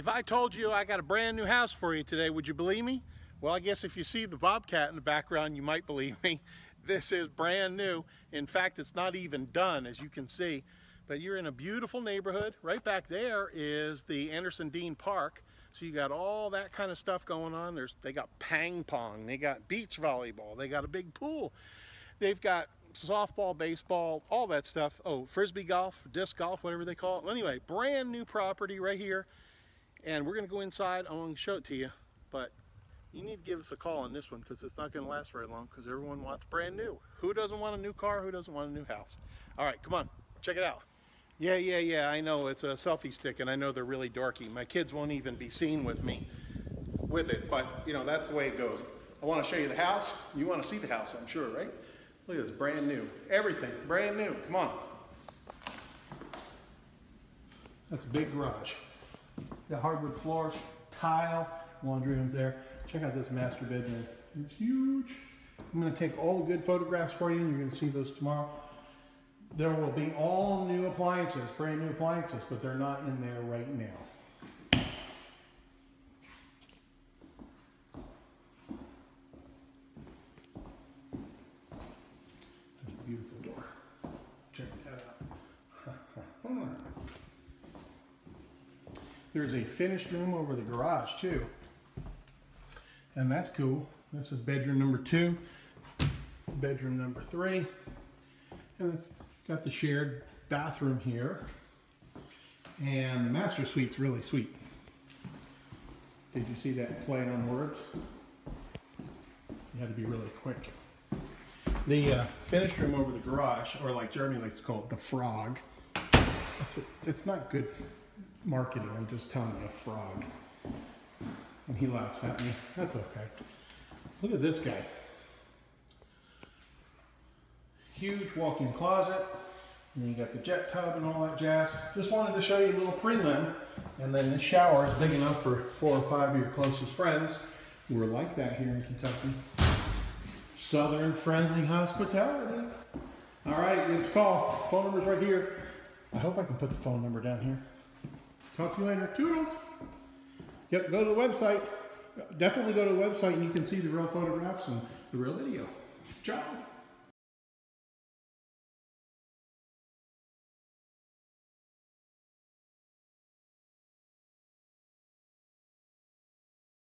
If I told you I got a brand new house for you today, would you believe me? Well, I guess if you see the bobcat in the background, you might believe me. This is brand new. In fact, it's not even done, as you can see. But you're in a beautiful neighborhood. Right back there is the Anderson Dean Park. So you got all that kind of stuff going on. There's They got ping pong, they got beach volleyball, they got a big pool. They've got softball, baseball, all that stuff. Oh, frisbee golf, disc golf, whatever they call it. Anyway, brand new property right here and we're going to go inside. I'm going to show it to you, but you need to give us a call on this one because it's not going to last very long because everyone wants brand new. Who doesn't want a new car? Who doesn't want a new house? All right, come on, check it out. Yeah, yeah, yeah, I know it's a selfie stick and I know they're really dorky. My kids won't even be seen with me with it, but you know, that's the way it goes. I want to show you the house. You want to see the house, I'm sure, right? Look at this, brand new. Everything, brand new. Come on. That's a big garage the hardwood floors, tile, laundry room's there. Check out this master bedroom. It's huge. I'm gonna take all the good photographs for you and you're gonna see those tomorrow. There will be all new appliances, brand new appliances, but they're not in there right now. Beautiful door. Check that out. There's a finished room over the garage too. And that's cool. This is bedroom number two, bedroom number three. And it's got the shared bathroom here. And the master suite's really sweet. Did you see that play on words? You had to be really quick. The uh, finished room over the garage, or like Jeremy likes to call it, the frog. It's, it's not good marketing. I'm just telling you a frog. And he laughs at me. That's okay. Look at this guy. Huge walk-in closet. And you got the jet tub and all that jazz. Just wanted to show you a little prelim. And then the shower is big enough for four or five of your closest friends. We're like that here in Kentucky. Southern friendly hospitality. All right, a call. Phone number's right here. I hope I can put the phone number down here. Talk to you later. Toodles. Yep, go to the website. Definitely go to the website and you can see the real photographs and the real video. Ciao.